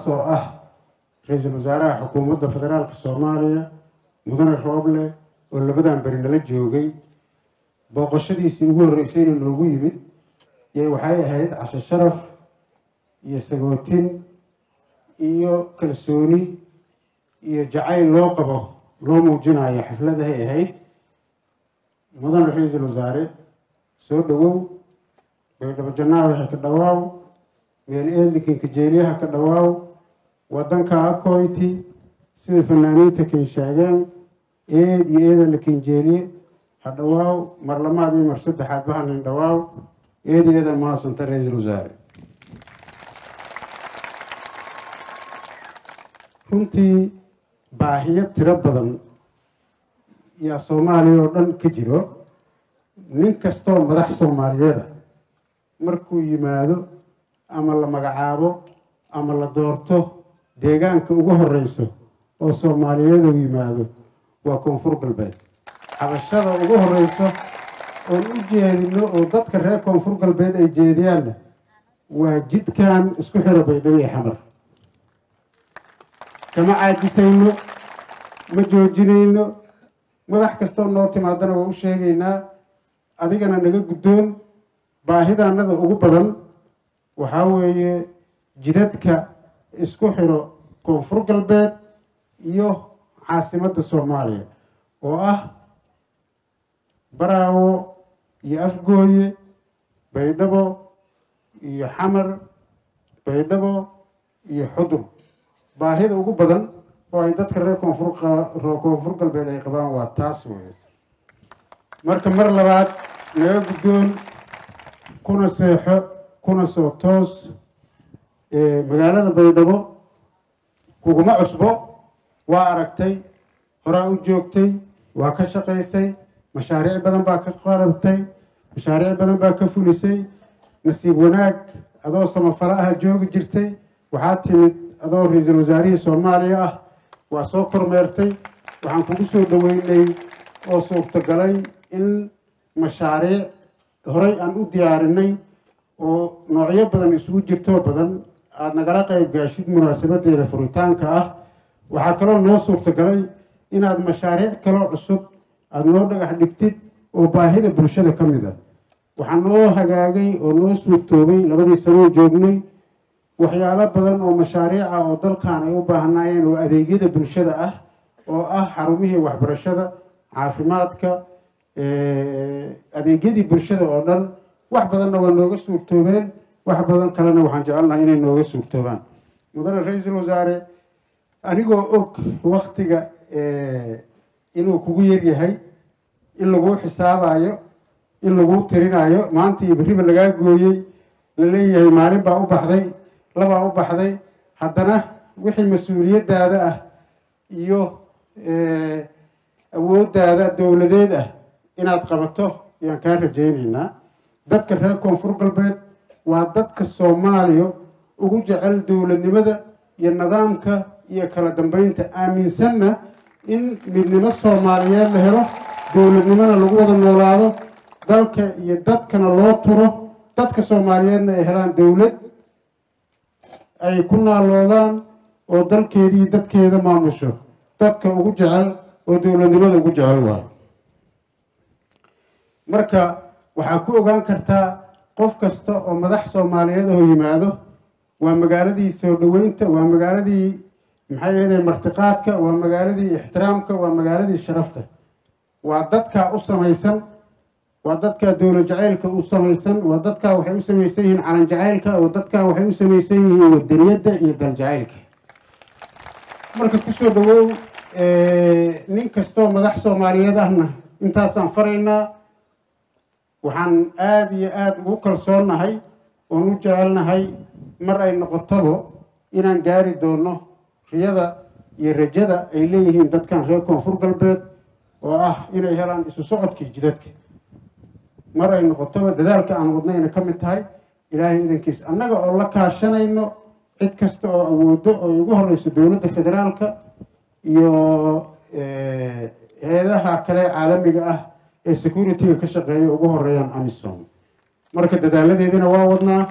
sida ay arkayseen farxaddaas oo ah ra'iisul wasaaraha xukuumadda federaalka soomaaliya mudane rooble oo labadan beri nala joogay. Booqashadiisii ugu horreysayna noogu yimid yay waxay ahayd casho sharaf iyo sagootin iyo kalsooni iyo jacayl loo qabo loo muujinayo xafladahay ahayd. Mudane ra'iisul wasaare soo dhowow baydhabo janaawixa ka dhawaaw meel eedlikinka jeeliyaha ka dhawaaw wadanka akoyti sida fanaaniinta kin sheegeen eed iyo eeda la kinjeeliye ha dhawaaw mar lamaad iyo mar saddexaad bahanin dhawaaw eed iyo eeda mahadsanta ra'iisul wasaare. Runtii baahiyo tiro badan yaa soomaaliya oo dhan ka jiro nin kastoo madax soomaaliyeeda markuu yimaado ama la magacaabo ama la doorto deegaanka ugu horeyso oo soomaaliyeed uu yimaado waa koonfur galbeed. Xabashada ugu horeyso oon u jeedino oo dadka reer koonfur galbeed ay jeediyaanna waa jidkan isku xiro baydhabo xamar. Kama caajisayno ma joojinayno madax kastoo noo timaadana waa u sheegaynaa adigana naga guddoon baahidaanada ugu badan waxaa weeye jidadka isku xiro koonfur galbeed iyo caasimadda soomaaliya oo ah baraawo iyo afgooye baydhabo iyo xamar baydhabo iyo xudur baahida ugu badan oo ay dadka reer koonfur koonfur galbeed ay qabaan waa taas weeye. Marka mar labaad naga guddoon kuna seexo kuna soo toos magaalada baydhabo kuguma cusbo. Waa aragtay horaa u joogtay waa ka shaqaysay mashaariic badan baa ka qarabtay mashaariic badan baa ka fulisay. Nasiib wanaag adoo samafalo ah joogi jirtay. Waxaa timid adoo ra'iisul wasaarihii soomaaliya ah waa soo kormeertay. Waxaan kugu soo dhaweynay oo suurtagalay in mashaariic horey aan u diyaarinay oo noocyo badan isugu jirtoo badan aada nagala qayb gaashid munaasabadeeda furitaanka ah waxaa kaloo noo suurtagalay inaad mashaariic kaloo cusub aada noo dhagax dhigtid oo baahida bulshada ka mid a waxaa noo hagaagay oo noo suurtoobay labadii sanoo joognay waxyaalo badan oo mashaariica oo dalkan ay u baahnaayeen oo adeegyada bulshada ah oo ah xarumihii waxbarashada caafimaadka adeegyadii bulshada oo dhan. Wax badanna waa nooga suurtoobeen wax badan kalena waxaan jecelnahay inay nooga suurtoobaan. Mudane ra'iisul wasaare anigoo og waktiga inuu kugu yaryahay in laguu xisaabayo in laguu tirinayo maanta iyo berriba lagaa gooyey la leeyahay maalin baa u baxday labaa u baxday. Haddana wixii mas'uuliyaddaada ah iyo awooddaada dowladeed ah inaad qabato ayaan kaa rajaynaynaa dadka reer koonfur galbeed waa dadka soomaaliya ugu jecel dowladnimada iyo nidaamka iyo kala dambeynta. Aaminsanna in midnimo soomaaliyeed la helo dowladnimona lagu wada noolaado dalka iyo dadkana loo turo. Dadka soomaaliyeedna ay helaan dowlad ay ku naaloodaan oo dalkeedii dadkeeda maamusho. Dadka ugu jecel oo dowladnimada ugu jecel waayo. Marka waxaa ku ogaan kartaa qof kasta oo madax soomaaliyeed oo yimaado waa magaaladii soo dhaweynta waa magaaladii maxay ahayde martiqaadka waa magaaladii ixtiraamka waa magaaladii sharafta. Waa dadkaa u samaysan waa dadkaa dowlad jacaylka u samaysan waa dadkaa waxay u samaysan yihiin calan jacaylka oo dadkaa waxay u samaysan yihiin wadaniyadda iyo dal jacaylka. Marka ku soo dhawow nin kastoo madax soomaaliyeed ahna intaasaan faraynaa waxaan aada iyo aada ugu kalsoonnahay oon u jecelnahay mar ay noqotabo inaan gaari doono riyada iyo rajada ay leeyihiin dadkan reer koonfur galbeed oo ah inay helaan isu socodkii jidadka mar ay noqotaba dadaalka aan wadnayna ka mid tahay ilaahay idankiis annaga oo la kaashanayno cid kasta oo awoodo oo ugu horeyso dowladda federaalka iyo hay'adaha kale caalamiga ah ee security-ga ka shaqeeya ugu horeeyaan amisom marka dadaaladeedina waa wadnaa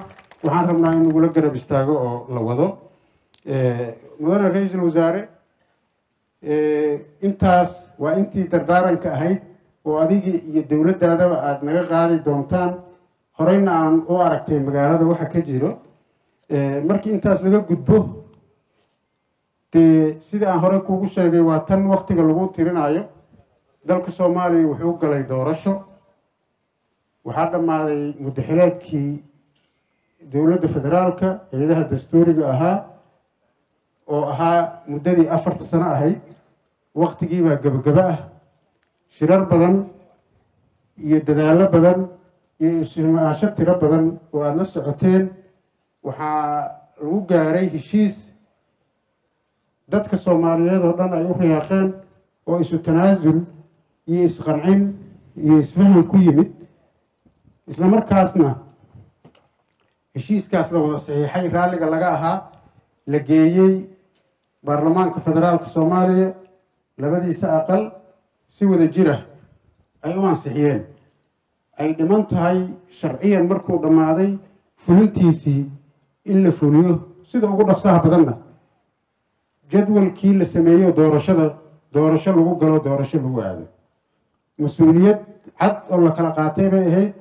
waxaan rabnaa in nagula garab istaago oo la wado. Mudane ra'iisul wasaare intaas waa intii dardaaranka ahayd oo adigii iyo dowladdaadaba aada naga qaadi doontaan. Horeyna aan u aragtay magaalada waxa ka jiro. Markii intaas laga gudbo dee sida aan horey kuugu sheegay waa tan waktiga lagu tirinayo dalka soomaaliya wuxuu galay doorasho. Waxaa dhammaaday muddaxileedkii dowladda federaalka hay'adaha dastuuriga ahaa oo ahaa muddadii afarta sano ahayd. Waktigiibaa gebagabo ah. Shirar badan iyo dadaallo badan iyo ismaasho tiro badan oo aada la socoteen. Waxaa lagu gaaray heshiis. Dadka soomaaliyeed oo dhan ay u riyaaqeen oo isu tanaasul iyo isqancin iyo isfahan ku yimid. Isla markaasna heshiiskaas la wada saxiixay raalliga laga ahaa la geeyey baarlamaanka federaalka soomaaliya labadiisa aqal si wada jira ay u ansixiyeen. Ay dhiman tahay sharciyan markuu dhammaaday fulintiisii in la fuliyo. Sida ugu dhaqsaha badanna jadwalkii la sameeyo doorashada doorasho lagu galo doorasho lagu aado mas'uuliyad cad oo la kala qaatay bay ahayd.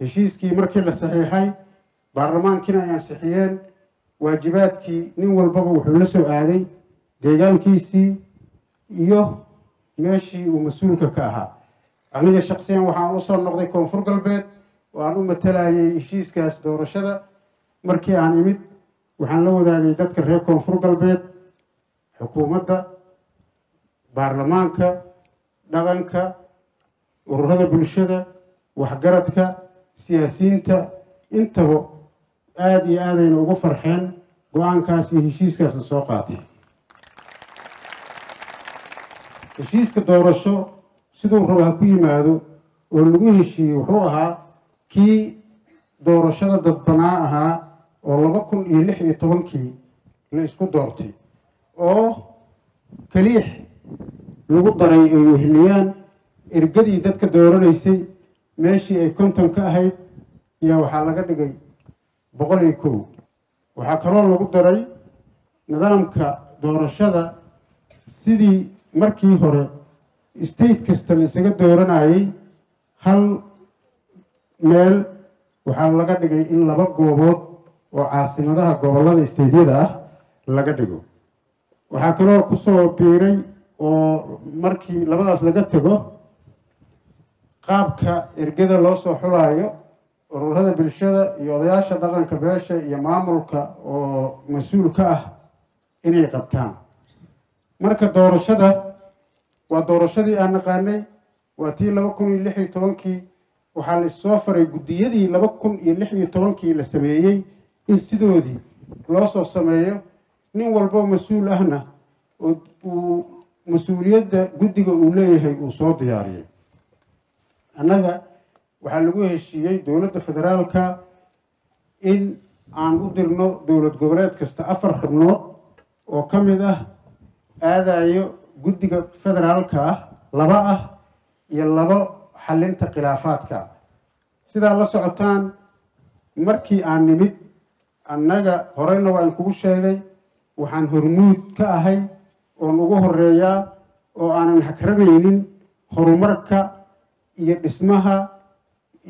Heshiiskii markii la saxiixay baarlamaankiina ay ansixiyeen waajibaadkii nin walbaba wuxuu la soo aaday deegaankiisii iyo meeshii uu mas'uulka ka ahaa. Aniga shaksiyan waxaan u soo noqday koonfur galbeed oo aan u matalayay heshiiskaas doorashada. Markii aan imid waxaan la wadaagay dadka reer koonfur galbeed xukuumadda baarlamaanka dhaqanka ururada bulshada waxgaradka siyaasiyiinta intaba aada iyo aadayna ugu farxeen go'aankaas iyo heshiiskaas la soo qaatay. Heshiiska doorasho siduu raba ha ku yimaado oo lagu heshiiyey wuxuu ahaa kii doorashada dadbanaa ahaa oo laba kun iyo lix iyo tobankii la isku doortay oo kaliix lagu daray ay weheliyaan ergadii dadka dooranaysay meeshii ay konton ka ahayd ayaa waxaa laga dhigay boqol iyo kow. Waxaa kaloo lagu daray nidaamka doorashada sidii markii hore state kasta la isaga dooranayay hal meel. Waxaa laga dhigay in laba goobood oo caasimadaha gobollada isteydyada ah laga dhigo. Waxaa kaloo ku soo biiray oo markii labadaas laga tego qaabka ergada loo soo xulaayo ururada bulshada iyo odayaasha dhaqanka beesha iyo maamulka oo mas'uul ka ah inay qabtaan. Marka doorashada waa doorashadii aan naqaanay waa tii laba kun iyo lix iyo tobankii waxaa la issoo faray guddiyadii laba kun iyo lix iyo tobankii la sameeyey in sidoodii loo soo sameeyo nin walbo mas'uul ahna uu mas'uuliyadda guddiga uu leeyahay uu soo diyaariyay annaga waxaa lagu heshiiyey dowladda federaalka in aan u dirno dowlad goboleed kasta afar xubnood oo ka mid ah aadayo guddiga federaalka ah laba ah iyo labo xalinta khilaafaadka. Sidaa la socotaan markii aan nimid annaga horeyna waa in kugu sheegay waxaan hormuud ka ahay oon ugu horeeyaa oo aanan hakranaynin horumarka iyo dhismaha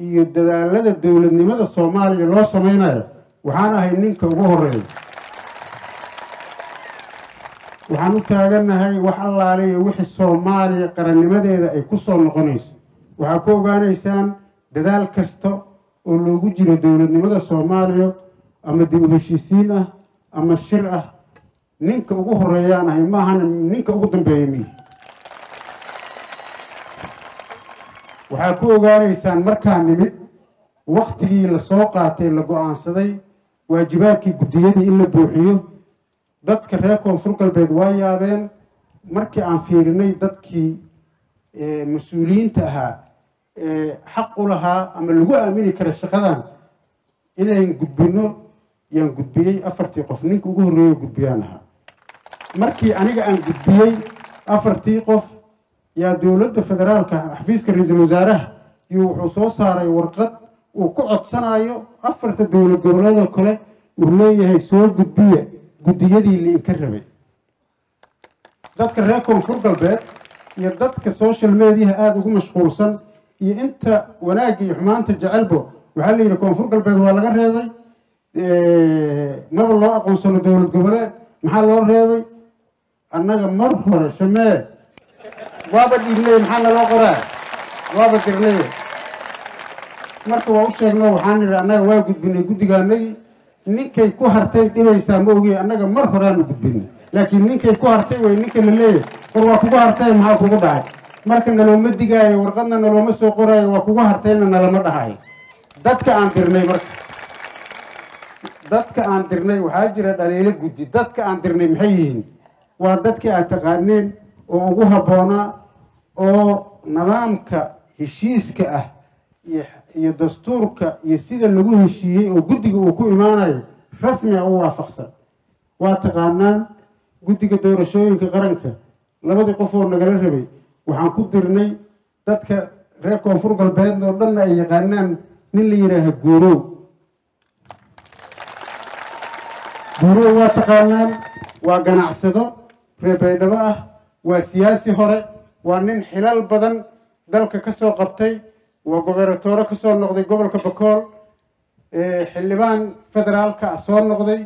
iyo dadaalada dowladnimada soomaaliya loo sameynayo. Waxaan ahay ninka ugu horreeya waxaan u taaganahay wax allaale iyo wixii soomaaliya qarannimadeeda ay ku soo noqonayso. Waxaa ku ogaanaysaan dadaal kasta oo loogu jiro dowladnimada soomaaliya ama dib u heshiisiin ah ama shir ah ninka ugu horeeyaan ahay ninka ugu dambeeya miyi waxaa ku ogaanaysaan markaa nimid waktigii la soo qaatay la go'aansaday waajibaadkii guddiyadii in la buuxiyo. Dadka reer koonfur galbeed waa yaabeen markii aan fiirinay dadkii mas'uuliyiinta ahaa ee xaq u lahaa ama lagu aamini kara shaqadan inayn gudbino yaan gudbiyey afartii qof. Ninka ugu horreeyo gudbiyaan ahaa markii aniga aan gudbiyey afartii qof yaa dowladda federaalka xafiiska ra'iisul wasaaraha iyo wuxuu soo saaray warqad uu ku codsanayo afarta dowlad goboleedoo kale uu leeyahay soo gudbiya guddiyadii liinka rabay. Dadka reer koonfur galbeed iyo dadka social mediaha aada ugu mashquulsan iyo inta wanaagga iyo xumaanta jecelbo waxaa la yidhi koonfur galbeed waa laga reebay. Maba loo aqoonsano dowlad goboleed maxaa loo reebay annaga mar hore shamee waaba dhiibnay maxaa naloo qoraa waaba dirnay. Marka waa u sheegno waxaan nidhi annaga waa gudbinay guddigaanagii ninkay ku hartay dhibaysaa ma ogiye annaga mar horeaanu gudbinay. Laakiin ninkay ku hartay way ninka la leeyahay. War waa kugu hartay maxaa kugu dhacay? Marka nalooma digaayo warqadna nalooma soo qoraayo waa kugu hartayna nalama dhahayo dadka aan dirnay marka. Dadka aan dirnay waxaa jira dhaliilo guddi. Dadka aan dirnay maxay yihiin waa dadkii aad taqaaneen oo ugu habboonaa oo nidaamka heshiiska ah iyo dastuurka iyo sida lagu heshiiyey oo guddiga uu ku imaanayo rasmiga u waafaqsan. Waa taqaanaan guddiga doorashooyinka qaranka. Labadii qof oo nagala rabay waxaan ku dirnay dadka reer koonfur galbeed oo dhanna ay yaqaanaan nin la yidhaaha guurow guurow waa taqaanaan waa ganacsado reer baydhabo ah waa siyaasi hore waa nin xilal badan dalka ka soo qabtay waa gobernatoore ka soo noqday gobolka bakool xildhibaan federaalka soo noqday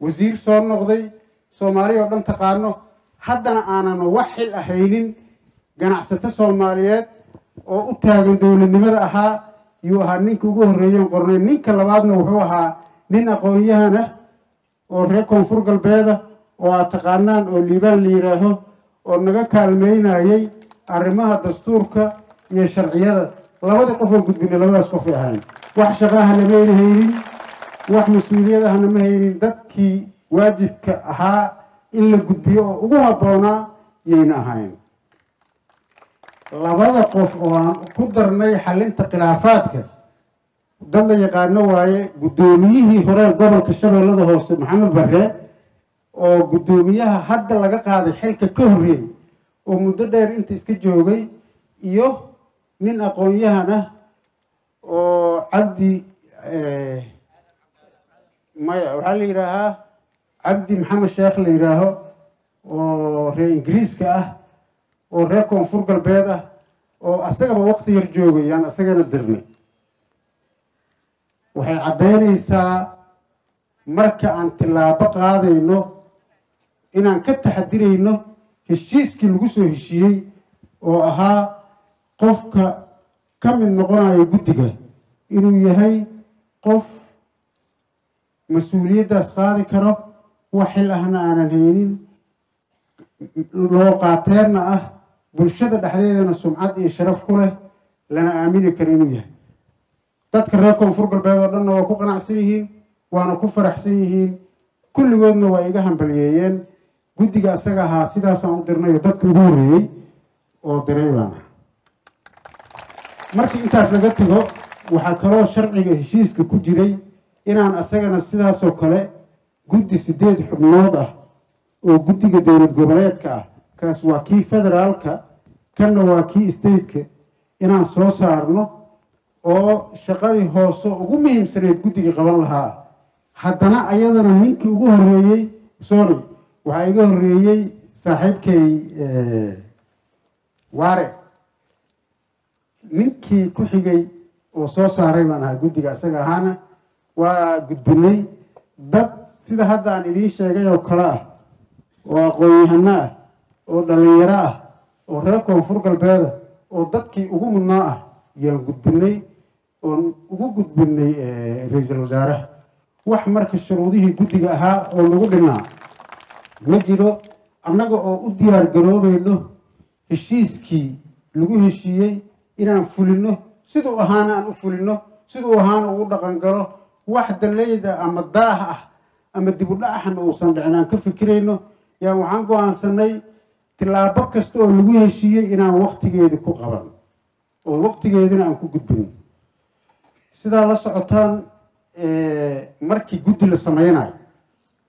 wasiir soo noqday soomaaliya oo dhan taqaano. Haddana aanan wax xil ahaynin ganacsato soomaaliyeed oo u taagan dowladnimada ahaa yuu ahaa ninka ugu horreeyen qornay. Ninka labaadna wuxuu ahaa nin aqoon-yahan ah oo reer koonfur galbeeda oo aad taqaanaan oo liibaan la yidhaaho oo naga kaalmeynayay arrimaha dastuurka iyo sharciyada. Labadii qof oo gudbinay labadaas qofay ahayn wax shaqaahana mayna haynin wax mas'uuliyadahana ma haynin. Dadkii waajibka ahaa in la gudbiyo oo ugu habboonaa yayna ahayn labada qof oo aan ku darnay xalinta khilaafaadka dad la yaqaano waaye guddoomiyihii hore gobolka shabeellada hoose maxamed barre oo guddoomiyaha hadda laga qaaday xilka ka horreeyey oo muddo dheer inta iska joogay iyo nin aqoon-yahan ah oo cabdi maya waxaa la yidhaahaa cabdi maxamed sheekh la yidhaaho oo reer ingiriiska ah oo reer koonfur galbeed ah oo asagaba waqti yar joogay yaan asagana dirnay. Waxay caddaynaysaa marka aan tillaabo qaadayno inaan ka taxadirayno heshiiskii lagu soo heshiiyey oo ahaa qofka ka mid noqonayo guddiga inuu yahay qof mas'uuliyaddaas qaadi karo wax xil ahna aanan haynin loo qaateerna ah bulshada dhexdeedana sumcad iyo sharaf ku leh lana aamini karo inuu yahay. Dadka reer koonfur galbeed oo dhanna waa ku qanacsan yihiin waana ku faraxsan yihiin kulligoodna waa iga hambaliyeeyeen guddiga isaga ahaa sidaasaan u dirnay oo dadka ugu horreeyey oo diray baana markii intaas laga tago waxaa kaloo sharciga heshiiska ku jiray inaan isagana sidaasoo kale guddi sideed xubnood ah oo guddiga dowlad goboleedka ah kaas waa kii federaalka kanna waa kii stateka inaan soo saarno oo shaqadii hoose ugu muhiimsaneyd guddiga qaban lahaa. Haddana ayadana ninkii ugu horreeyey sorry waxaa iga horreeyey saaxiibkay waare. Ninkii ku xigay oo soo saaray baan ahaa guddiga isaga ahaana waa gudbinay dad sida hadda aan idiin sheegay oo kale ah oo aqoon-yahano ah oo dhallinyaro ah oo reer koonfur galbeeda oo dadkii ugu mudnaa ah yaan gudbinay oon ugu gudbinay ra'iisul wasaaraha. Wax marka shuruudihii guddiga ahaa oo lagu dhinaa ma jiro annaga oo u diyaar garoobayno heshiiskii lagu heshiiyey inaan fulino siduu ahaana aan u fulino siduu ahaana ugu dhaqan galo wax daleyda ama daah ah ama dib u dhacahna uusan dhicin aan ka fikirayno yaa waxaan go'aansanay tillaabo kasta oo lagu heshiiyey inaan waktigeedi ku qaban oo waktigeedina aan ku gudbino sidaa la socotaan markii guddi la sameynayo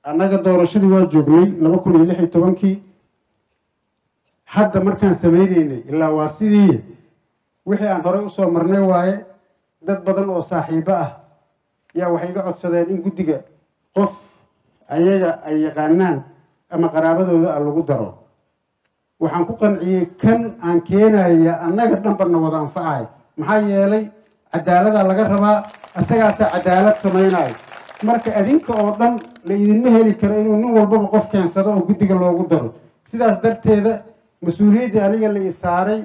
annaga doorashadii waa joognay laba kun iyo lix iyo tobankii. Hadda markaan sameyneynay ilaa waa sidii wixii aan horey u soo marnay waaye dad badan oo saaxiibo ah yaa waxay iga codsadeen in guddiga qof ayaga ay yaqaanaan ama qaraabadooda a lagu daro. Waxaan ku qanciyey kan aan keenaya annaga dhanbarna wada anfacahay maxaa yeelay cadaalada laga rabaa isagaasaa cadaalad samaynayo. Marka adinka oo dhan la idinma heli karo inuu nin walbaba qof keensado oo guddiga loogu daro. Sidaas darteeda mas'uuliyaddii aniga la i saaray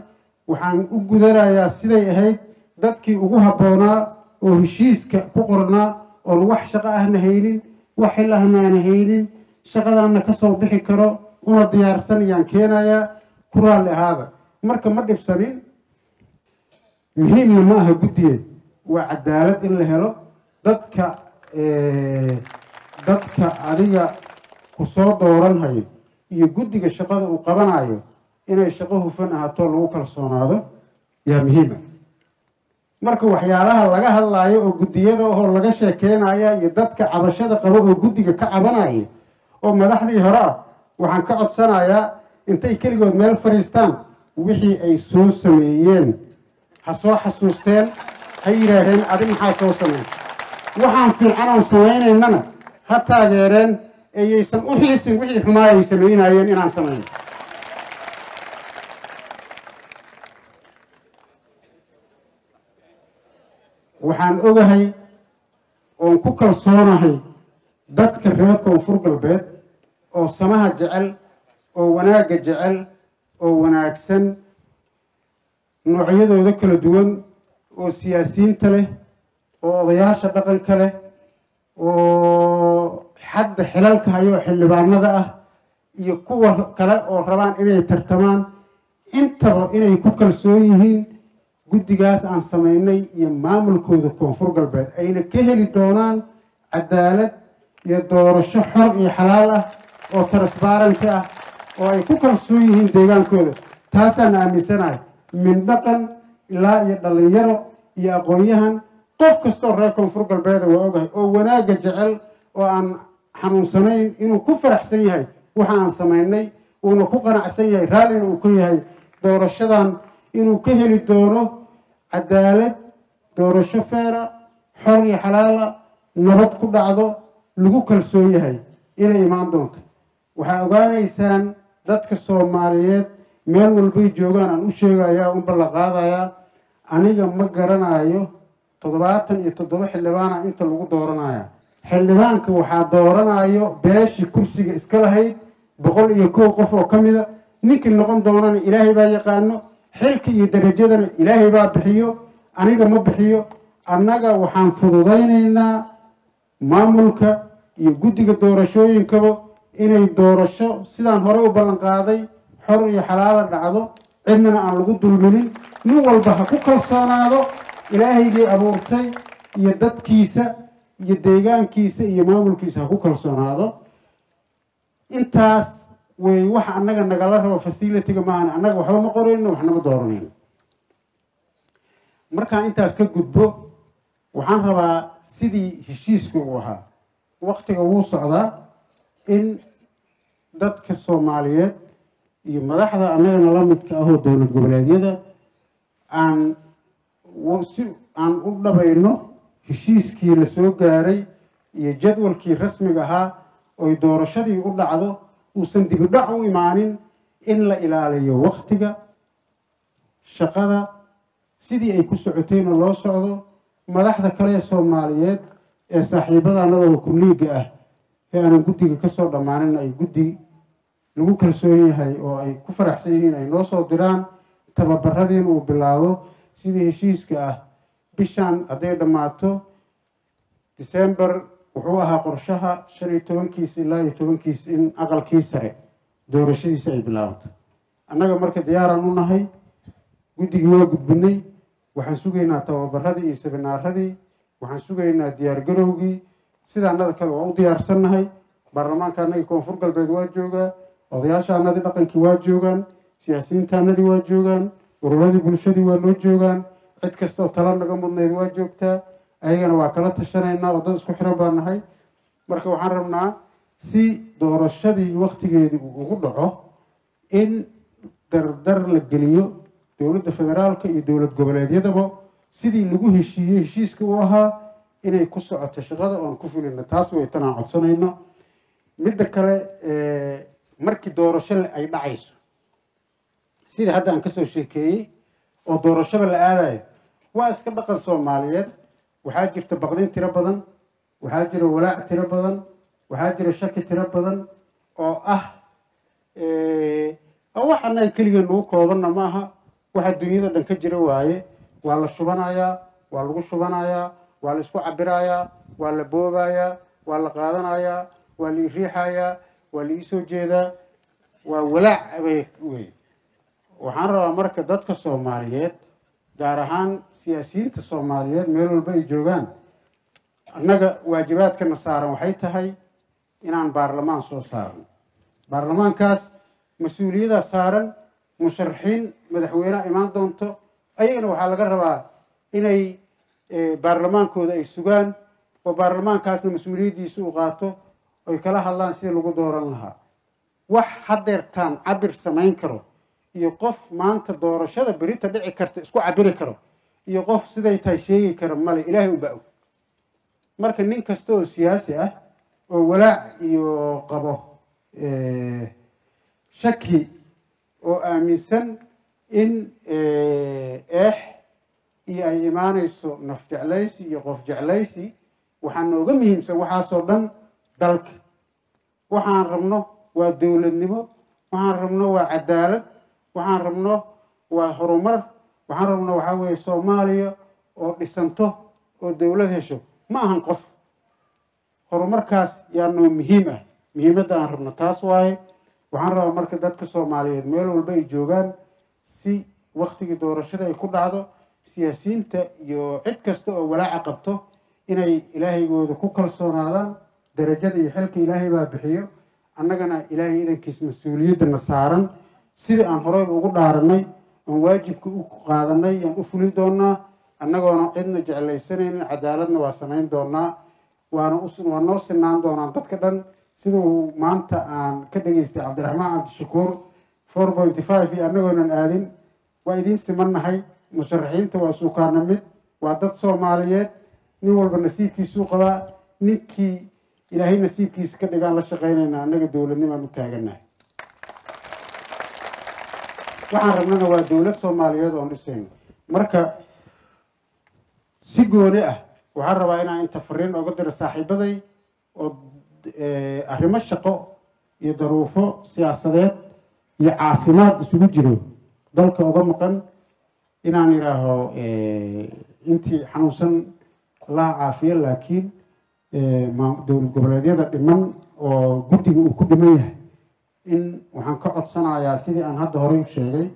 waxaan u gudanayaa siday ahayd dadkii ugu habboonaa oo heshiiska ku qornaa oon wax shaqo ahna haynin wax xil ahna aan haynin shaqadaana ka soo bixi karo una diyaarsan yaan keenayaa ku raalli ahaada. Marka ma dhibsanin muhiimna ma aha guddigeed. Waa cadaalad in la helo dadka dadka adiga ku soo dooranhayo iyo guddiga shaqada uu qabanayo inay shaqo hufan ahaatoo lagu kalsoonaado yaa muhiima. Marka waxyaalaha laga hadlaayo oo guddiyada oo laga sheekeynaya iyo dadka cabashada qabo oo guddiga ka cabanaya oo madaxdii hore ah waxaan ka codsanayaa intay keligood meel fadhiistaan wixii ay soo sameeyeen. Ha soo xasuusteen ha yidhaaheen adi maxaa soo samaysa waxaan fiican oon samaynaynana ha taageereen eyaysan u xiisin wixii xumaa ay samaynayeen inaan samayn. Waxaan ogahay oon ku kalsoonahay dadka reer koonfur galbeed oo samaha jecel oo wanaagga jecel oo wanaagsan noocyadooda kala duwan oo siyaasiyiinta leh oo odayaasha dhaqanka leh oo xadda xilalka hayoo xildhibaanada ah iyo kuwa kale oo rabaan inay tartamaan. Intaba inay ku kalsoon yihiin guddigaas aan samaynay iyo maamulkooda koonfur galbeed. Ayna ka heli doonaan cadaalad iyo doorasho xor iyo xalaal ah oo transbaranti ah oo ay ku kalsoon yihiin deegaankooda. Taasaan aaminsanahay min dhaqan ilaa iyo dhallinyaro iyo aqoon-yahan qof kastoo reer koonfur galbeeda waa ogahay oo wanaagga jecel oo aan xanuunsanayn inuu ku faraxsan yahay waxa aan samaynay uuna ku qanacsan yahay raallina uu ka yahay doorashadan inuu ka heli doono cadaalad doorasho feera xor iyo xalaala nabad ku dhacdo lagu kalsoon yahay inay imaan doonto. Waxaa ogaanaysaan dadka soomaaliyeed meel walbay joogaan aan u sheegayaa un ballanqaadayaa aniga ma garanayo toddobaatan iyo toddoba xildhibaana inta lagu dooranaya xildhibaanka waxaa dooranayo beeshii kursiga iska lahayd boqol iyo kow qof oo ka mida. Ninkii noqon doonana ilaahay baa yaqaano xilka iyo darajadana ilaahay baa bixiyo aniga ma bixiyo. Annaga waxaan fududaynaynaa maamulka iyo guddiga doorashooyinkaba inay doorasho sidaan hore u ballan qaaday xor iyo xalaala dhacdo cidnana aan lagu dulminin. Nin walba ha ku kalsoonaado ilaahaygii abuurtay iyo dadkiisa iyo deegaankiisa iyo maamulkiisa ha ku kalsoonaado. Intaas way waxa annaga nagala rabo facilitiga maahan annaga waxba ma qorayno waxnama dooranayno markaan intaas ka gudbo waxaan rabaa sidii heshiiska uu ahaa waktiga wuu socdaa in dadka soomaaliyeed iyo madaxda annagana la midka ahoo dowlad goboleedyada aan si aan u dhabayno heshiiskii la soo gaaray iyo jadwalkii rasmiga ahaa oy doorashadii u dhacdo uusan dibidhac u imaanin in la ilaaliyo waktiga shaqada sidii ay ku socotayna loo socdo madaxda kale ee soomaaliyeed ee saaxiibada annadoo kulliiga ah ee aanan guddiga ka soo dhammaanin ay guddi lagu kalsoon yahay oo ay ku faraxsan yihiin ay noo soo diraan tababaradiin uu bilaabo sidii heshiiska ah bishan hadday dhammaato december wuxuu ahaa qorshaha shan iyo tobankiis ilaa iyo tobankiis in aqalkii sare doorashadiisa ay bilaabato annaga marka diyaaraan u nahay guddigii waa gudbinay waxaan sugaynaa tababaradii iyo sabinaaradii waxaan sugaynaa diyaargarowgii sida annada kale waa u diyaarsannahay baarlamaanka annagii koonfur galbeed waa joogaa odayaasha annadii dhaqankii waa joogaan siyaasiyiinta annadii waa joogaan ururadii bulshadii waa noo joogaan. Cid kastaoo tala naga mudnayd waa joogtaa. Ayagana waa kala tashanaynaa oo dad isku xiran baa nahay. Marka waxaan rabnaa si doorashadii waktigeedii ugu dhaco in dardar la geliyo dowladda federaalka iyo dowlad goboleedyadaba sidii lagu heshiiyey heshiiska uu ahaa inay ku socoto shaqada oon ku fulino. Taas way tanaan codsanayno midda kale markii doorasho ay dhacayso sida hadda aan ka soo sheekeeyey oo doorashada la aadayo waa iska dhaqan soomaaliyeed. Waxaa jirta baqdin tiro badan waxaa jira walaac tiro badan waxaa jira shaki tiro badan oo ah wax annaga keligeen lagu koobanna ma aha waxa dunyada dhan ka jira waaye. Waa la shubanayaa waa lagu shubanayaa waa la isku cabirayaa waa la boobayaa waa la qaadanayaa waa la iriixayaa waa la iisoo jeedaa. Waa walaac wey waxaan rabaa marka dadka soomaaliyeed gaar ahaan siyaasiyiinta soomaaliyeed meel walba ay joogaan annaga waajibaadkana saaran waxay tahay inaan baarlamaan soo saarno baarlamaankaas mas'uuliyaddaa saaran musharaxiin madaxweyneha imaan doonto ayagana waxaa laga rabaa inay baarlamaankooda ay sugaan oo baarlamaankaasna mas'uuliyaddiisa u qaato oy kala hadlaan sidii lagu dooran lahaa. Wax hadeertaan cabir samayn karo iyo qof maanta doorashada berita dhici karta isku cabiri karo iyo qof siday tahay sheegi kara male ilaahay u ba'o marka nin kasta oo siyaasi ah oo walaac iyo qabo shaki oo aaminsan in eex iyo ay imaanayso naf jeclaysi iyo qof jeclaysi waxaa nooga muhiimsan waxaasoo dhan dalka. Waxaan rabno waa dowladnimo waxaan rabno waa cadaalad waxaan rabno waa horumar. Waxaan rabno waxaa weeye soomaaliya oo dhisanto oo dowlad hesho. Ma ahan qof. Horumarkaas yaa muhiim ah. Muhiimadda aan rabno taas waaye. Waxaan rabaa marka dadka soomaaliyeed meel walba ay joogaan si waktigii doorashada ay ku dhacdo siyaasiyiinta iyo cid kasta oo walaaca qabto inay ilaahaygooda ku kalsoonaadaan darajada iyo xilka ilaahay baa bixiyo. Annagana ilaahay idankiis mas'uuliyaddana saaran sidii aan horeyba ugu dhaaranay oon waajibka u qaadanay yaan u fulin doonaa annagoona cidna jeclaysanaynin cadaaladna waa samayn doonaa waana waa noo sinaan doonaan dadka dhan. Sida uu maanta aan ka dhageystay cabdiraxmaan cabdishakuur four pointy five iyo annagoonan aadin waa idiin simannahay musharaxiinta waa suukaana mid waa dad soomaaliyeed. Nin walba nasiibkiisuu qabaa. Ninkii ilaahay nasiibkiisa ka dhigaan la shaqaynayna annaga dowladnimaan u taagannahay waxaan rabnana waa dowlad soomaaliyeed oon dhisayno marka si gooni ah waxaan rabaa inaan inta fariin oga diro saaxiibaday oo arrimo shaqo iyo daruufo siyaasadeed iyo caafimaad isugu jiro. Dalka uga maqan inaan idhaaho intii xanuunsan allaha caafiyo laakiin dowlad goboleedyada dhiman oo guddiga uu ku dhiman yahay in waxaan ka codsanayaa sidii aan hadda horey u sheegay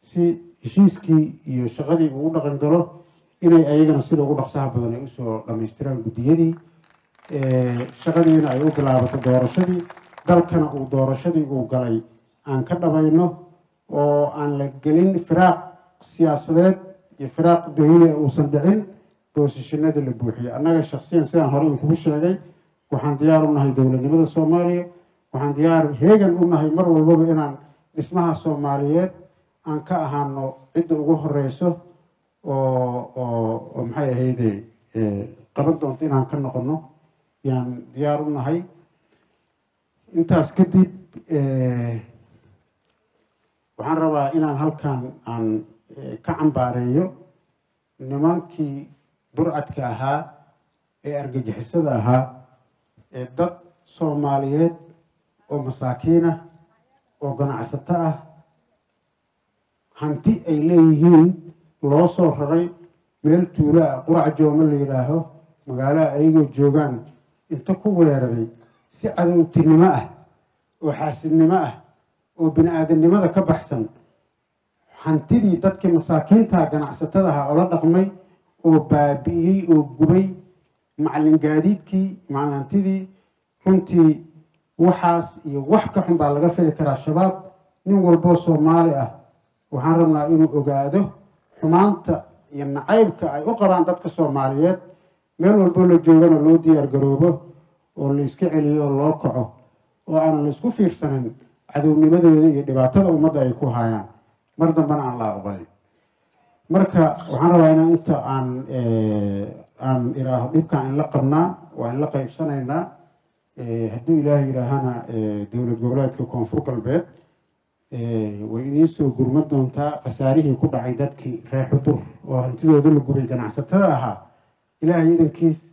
si heshiiskii iyo shaqadii ugu dhaqan galo inay ayagana sida ugu dhaqsaha badan ay u soo dhammaystiraan guddiyadii shaqadiina ay u bilaabato doorashadii dalkana uu doorashadii uu galay. Aan ka dhamayno oo aan la gelin firaaq siyaasadeed iyo firaaq dawli uusan dhicin boosashinada la buuxiyey annaga shaksiyan sidaan hore inkugu sheegay waxaan diyaar u nahay dowladnimada soomaaliya waxaan diyaar heegan u nahay mar walbaba inaan dhismaha soomaaliyeed aan ka ahaano cidda ugu horeyso oo oo maxay ahayde qaban doonto inaan ka noqono yaan diyaar u nahay. Intaas kadib waxaan rabaa inaan halkan aan ka cambaareeyo nimankii burcadka ahaa ee argagixisada ahaa ee dad soomaaliyeed oo masaakiin ah oo ganacsato ah hanti ay leeyihiin loo soo raray meel tuulo ah qurac jooma la yidhaaho magaalaha ayagoo joogaan inta ku weeraray si cadowtinimo ah oo xaasidnimo ah oo bini aadamnimada ka baxsan. Hantidii dadkii masaakiinta ganacsatada ahaa oo dhaqmay oo baabi'iyey oo gubay macalin gaadiidkii macalin hantidii runtii waxaas iyo wax ka xun baa laga fili karaa shabaab. Nin walboo soomaali ah waxaan rabnaa inuu ogaado xumaanta iyo nacaybka ay u qabaan dadka soomaaliyeed. Meel walboo la joogana loo diyaar garoobo oo la iska celiyo oo loo kaco oo aanan la isku fiirsanin cadownimadooda iyo dhibaatada ummadda ay ku hayaan. Mar dambena aan la aqbalin marka waxaan rabaa inaan inta aan aan iraaho dhibkaan in la qabnaa waa in la qaybsanaynaa hadduu ilaahay yidhaahana dowlad goboleedka koonfur galbeed way idiin soo gurma doontaa khasaarihii ku dhacay dadkii reer xudur oo hantidooda la gubay ganacsatada ahaa. Ilaahay idankiis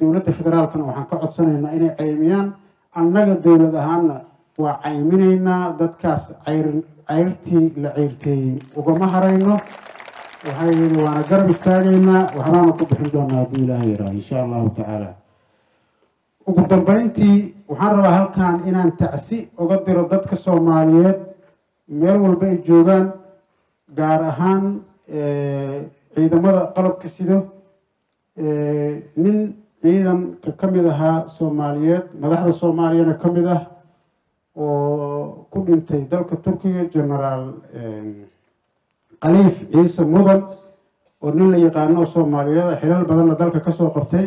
dowladda federaalkana waxaan ka codsanaynaa inay caymiyaan. Annaga dowlad ahaanna waa cayminaynaa dadkaas cayr cayrtii la ceyrteeyey ugama harayno waana garab istaagaynaa waxbaana ku bixin doonaa hadduu ilaahay yaraa insha allahu tacaala ugu dambeyntii waxaan rabaa halkan inaan tacsi uga diro dadka soomaaliyeed meel walba ay joogaan gaar ahaan ciidamada qalabka sido nin ciidanka ka mid ahaa soomaaliyeed madaxda soomaaliyana ka mid ah oo ku dhintay dalka turkiga genaraal khaliif ciise mudan oo nin la yaqaano soomaaliyeed xilal badanna dalka ka soo qabtay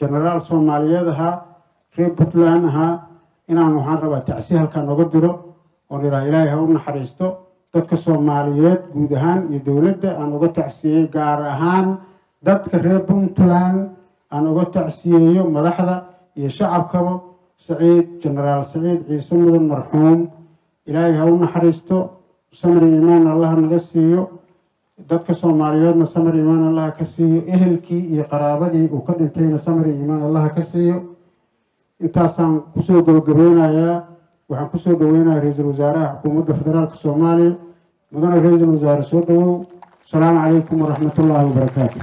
genaraal soomaaliyeed ahaa reer puntland ahaa inaan waxaan rabaa tacsi halkan oga diro oon idhaha ilaahay ha u naxariisto dadka soomaaliyeed guud ahaan iyo dowladda aan uga tacsiyey gaar ahaan dadka reer puntland aan uga tacsiyeeyo madaxda iyo shacabkaba saciid genaraal saciid ciise mudan marxuum. Ilaahay ha u naxariisto samri imaan allaha naga siiyo dadka soomaaliyeedna samri imaan allaha ka siiyo ehelkii iyo qaraabadii uu ka dhintayna samri imaan allaha ka siiyo. Intaasaan ku soo gabagabeynayaa waxaan ku soo dhaweynayaa ra'iisul wasaaraha xukuumadda federaalka soomaaliya mudane ra'iisul wasaare soo dhawow asalaamu calaykum waraxmat ullaahi wabarakaatu